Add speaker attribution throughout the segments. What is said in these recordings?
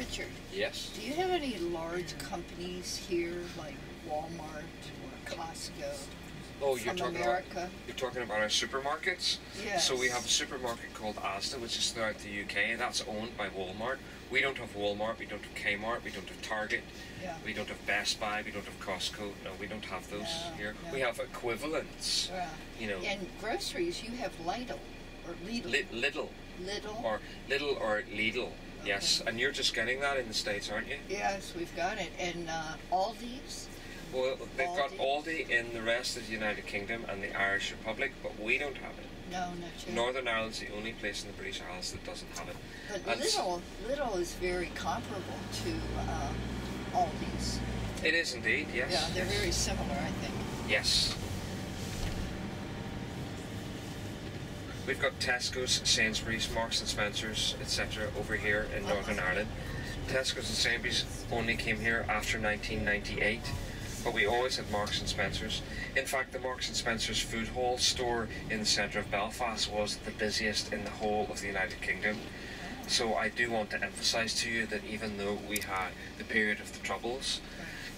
Speaker 1: Richard,
Speaker 2: Yes.
Speaker 1: do you have any large companies here like Walmart or Costco
Speaker 2: Oh, you're talking about
Speaker 1: America?
Speaker 2: you're talking about our supermarkets.
Speaker 1: Yes.
Speaker 2: So we have a supermarket called Asda, which is throughout the UK, and that's owned by Walmart. We don't have Walmart, we don't have Kmart, we don't have Target,
Speaker 1: Yeah.
Speaker 2: we don't have Best Buy, we don't have Costco. No, we don't have those
Speaker 1: No,
Speaker 2: here.
Speaker 1: no.
Speaker 2: We have equivalents.
Speaker 1: Yeah.
Speaker 2: You know,
Speaker 1: And groceries, you have Lidl or Lidl.
Speaker 2: li- little
Speaker 1: Lidl.
Speaker 2: or little or Lidl. Yes, and you're just getting that in the states, aren't you?
Speaker 1: yes, we've got it. And uh, Aldi's.
Speaker 2: Well, they've got
Speaker 1: Aldi.
Speaker 2: Aldi in the rest of the United Kingdom and the Irish Republic, but we don't have it.
Speaker 1: No, not yet.
Speaker 2: Northern Ireland's the only place in the British Isles that doesn't have it.
Speaker 1: But
Speaker 2: and
Speaker 1: Lidl, Lidl is very comparable to uh, Aldi's.
Speaker 2: It is indeed, yes.
Speaker 1: Yeah, they're
Speaker 2: yes.
Speaker 1: very similar, I think.
Speaker 2: Yes. We've got Tesco's, Sainsbury's, Marks and Spencer's, etc. over here in Northern Ireland. Tesco's and Sainsbury's only came here after 1998, but we always had Marks and Spencer's. In fact, the Marks and Spencer's food hall store in the centre of Belfast was the busiest in the whole of the United Kingdom. So I do want to emphasise to you that even though we had the period of the Troubles,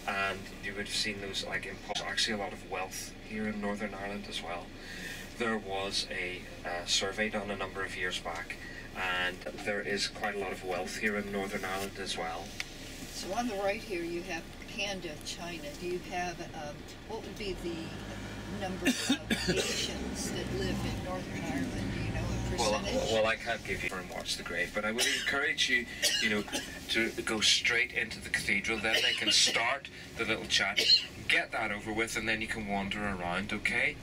Speaker 2: and you would have seen those like impo- actually a lot of wealth here in Northern Ireland as well. There was a uh, survey done a number of years back, and there is quite a lot of wealth here in Northern Ireland as well.
Speaker 1: So on the right here, you have Panda China. Do you have, um, what would be the number of Asians that live in Northern Ireland? Do you know a
Speaker 2: Well,
Speaker 1: percentage?
Speaker 2: well, I can't give you and watch the grave, but I would encourage you, you know, to go straight into the cathedral. Then they can start the little chat, get that over with, and then you can wander around. Okay.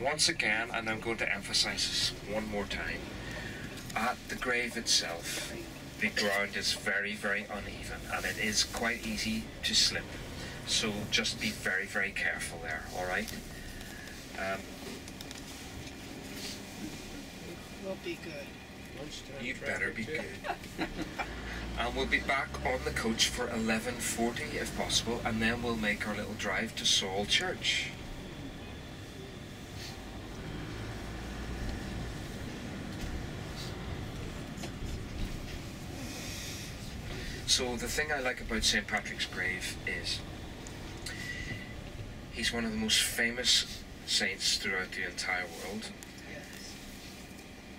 Speaker 2: Once again, and I'm going to emphasize this one more time. At the grave itself, the ground is very, very uneven, and it is quite easy to slip. So just be very, very careful there. All right. Um,
Speaker 1: Will be good.
Speaker 2: You better be good. and we'll be back on the coach for 11.40 if possible, and then we'll make our little drive to Saul Church. So the thing I like about St. Patrick's grave is he's one of the most famous saints throughout the entire world
Speaker 1: Yes.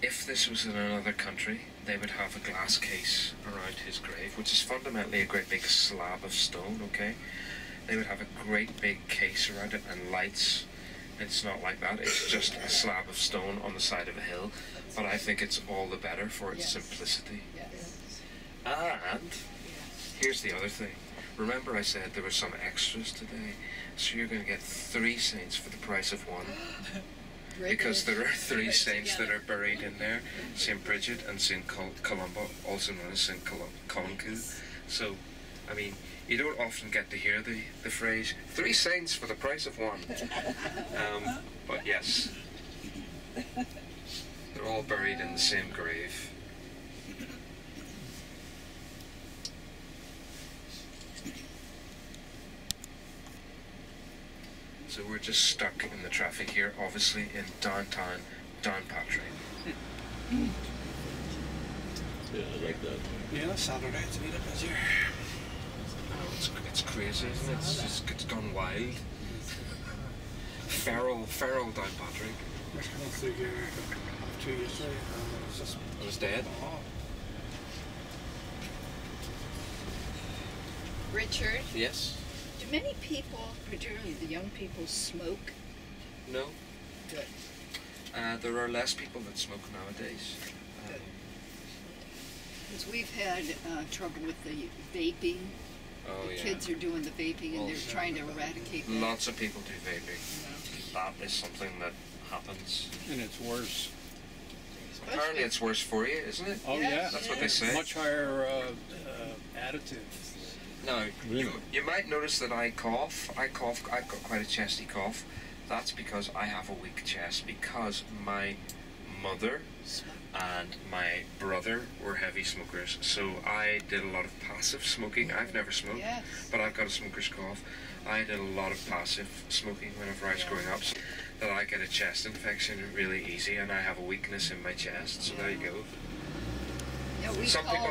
Speaker 2: if this was in another country, they would have a glass case around his grave, which is fundamentally a great big slab of stone, okay? They would have a great big case around it and lights. It's not like that, it's just a slab of stone on the side of a hill. But I think it's all the better for its
Speaker 1: Yes.
Speaker 2: simplicity.
Speaker 1: Yes.
Speaker 2: And here's the other thing. Remember, I said there were some extras today, so you're going to get three saints for the price of one. Because there are three saints that are buried in there St. Bridget and St. Col- Columba, also known as St. Col- Columcille. So, I mean, you don't often get to hear the, the phrase, three saints for the price of one. Um, but yes, they're all buried in the same grave. So we're just stuck in the traffic here, obviously in downtown Downpatrick.
Speaker 3: Yeah, I like that.
Speaker 4: Yeah, Saturday it's a wee bit busier.
Speaker 2: Oh, it's, it's crazy, isn't it? It's just it's gone wild. Feral, feral Downpatrick.
Speaker 4: I was coming through here two yesterday and uh, it was just
Speaker 2: I was dead.
Speaker 4: oh,
Speaker 1: Richard,
Speaker 2: Yes.
Speaker 1: Do many people, particularly the young people, smoke?
Speaker 2: No.
Speaker 1: Good.
Speaker 2: Uh, there are less people that smoke nowadays. Um,
Speaker 1: Because we've had uh, trouble with the vaping.
Speaker 2: oh
Speaker 1: the
Speaker 2: yeah.
Speaker 1: kids are doing the vaping and
Speaker 2: Well,
Speaker 1: they're trying to eradicate that.
Speaker 2: Lots of people do vaping. That is something that happens.
Speaker 3: And it's worse.
Speaker 2: Apparently, it's worse for you, isn't it?
Speaker 3: Oh
Speaker 1: Yes,
Speaker 3: yeah,
Speaker 2: That's what they say.
Speaker 3: Much higher uh, uh, attitude.
Speaker 2: Now,
Speaker 3: Really?
Speaker 2: you, you might notice that I cough. I cough. I've got quite a chesty cough. That's because I have a weak chest because my mother and my brother were heavy smokers. So I did a lot of passive smoking. I've never smoked,
Speaker 1: Yes.
Speaker 2: but I've got a smoker's cough. I did a lot of passive smoking whenever I was growing up. So that I get a chest infection really easy, and I have a weakness in my chest. So there you go.
Speaker 1: Yeah, we
Speaker 2: Some
Speaker 1: call
Speaker 2: people